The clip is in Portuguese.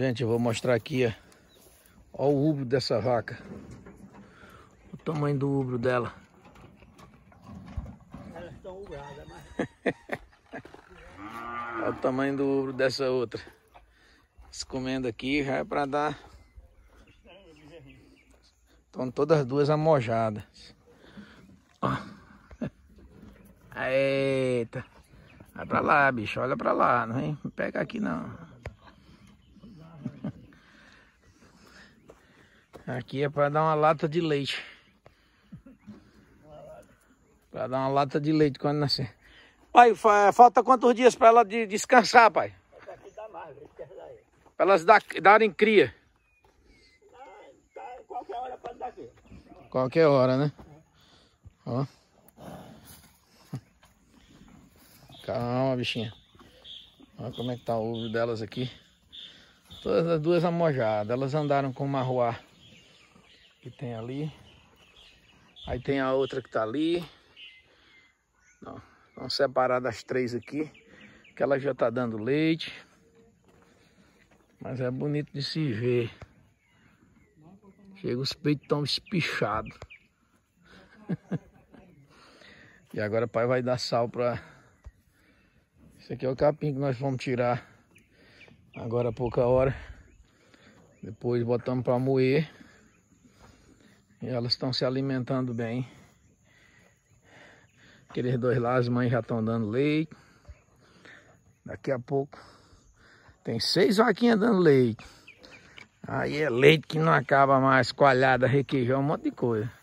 Gente, eu vou mostrar aqui, ó. Olha o ubro dessa vaca. O tamanho do ubro dela. Elas estão ubradas, mas... Olha o tamanho do ubro dessa outra. Esse comendo aqui já é pra dar... Estão todas as duas amojadas. Ó. Eita. Vai pra lá, bicho. Olha pra lá. Não vem pega aqui, não. Aqui é para dar uma lata de leite. Para dar uma lata de leite quando nascer. Pai, falta quantos dias para ela de descansar, pai? Para elas dar, darem cria. Qualquer hora pode dar aqui. Qualquer hora, né? Ó. Calma, bichinha. Olha como é que tá o ovo delas aqui. Todas as duas amojadas. Elas andaram com rua que tem ali. Aí tem a outra que tá ali. Não, estão separadas as três aqui. Que ela já tá dando leite. Mas é bonito de se ver. Chega os peitos tão espichados. e agora o pai vai dar sal para esse aqui é o capim que nós vamos tirar agora há pouca hora. Depois botamos para moer. E elas estão se alimentando bem. Aqueles dois lá, as mães já estão dando leite. Daqui a pouco tem seis vaquinhas dando leite. Aí é leite que não acaba mais, coalhada, requeijão, um monte de coisa.